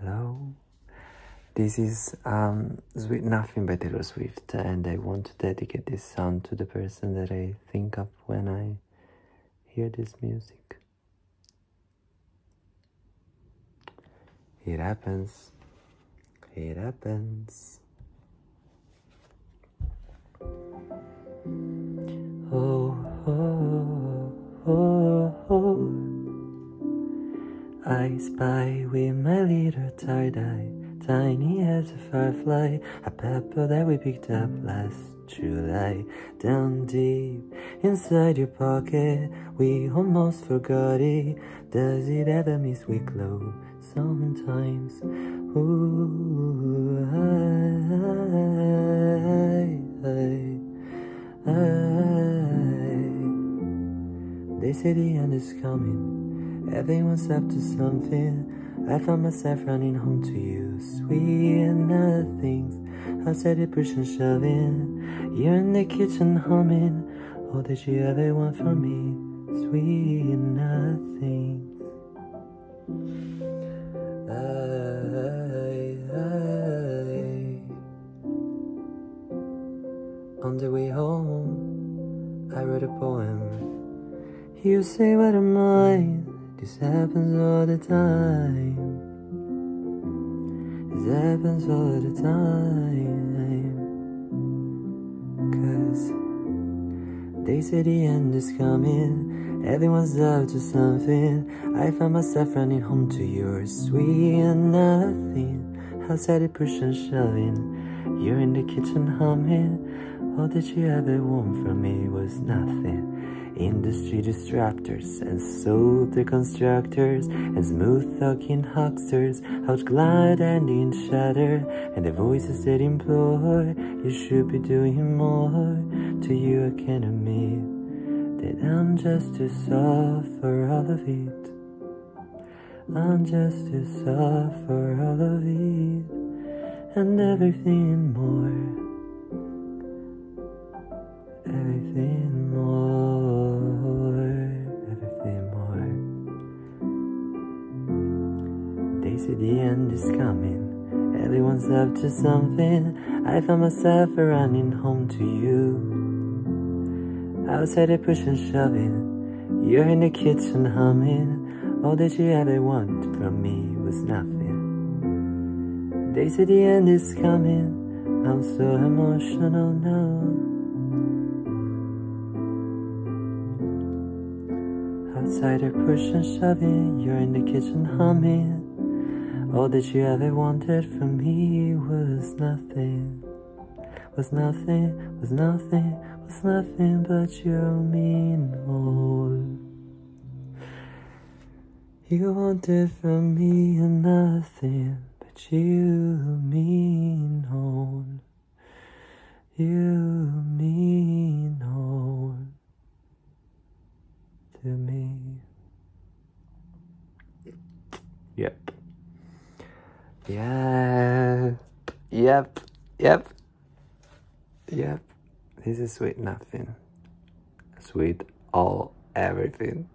Hello. This is um, Sweet Nothing by Taylor Swift, and I want to dedicate this song to the person that I think of when I hear this music. It happens. It happens. I spy with my little tired eye, tiny as a firefly, a pepper that we picked up last July. Down deep inside your pocket, we almost forgot it. Does it ever miss we glow? Sometimes, ooh, I, I, I. They say the end is coming. Everyone's up to something. I found myself running home to you, sweet nothings. Outside it pushing, shoving. You're in the kitchen humming. All that you ever want from me, sweet nothings. I, I, on the way home, I wrote a poem. You say, What am I? This happens all the time. This happens all the time. Cause they say the end is coming. Everyone's up to something. I find myself running home to your sweet nothing. Outside it push and shoving. You're in the kitchen humming. All that you ever want from me was nothing. Industry disruptors and soldier constructors and smooth talking hucksters outglide and in shatter and the voices that implore you should be doing more to you can admit that I'm just too soft for all of it I'm just too soft for all of it and everything more They say the end is coming, everyone's up to something. I found myself running home to you. Outside, I push and shoving. You're in the kitchen humming. All that you ever want from me was nothing. They say the end is coming. I'm so emotional now. Outside are pushing, shoving, you're in the kitchen humming. All that you ever wanted from me was nothing, was nothing, was nothing, was nothing but your mean all. You wanted from me nothing but you mean all. You mean all to me. Yep. Yep. Yep. Yep. Yep. This is sweet nothing. Sweet all everything.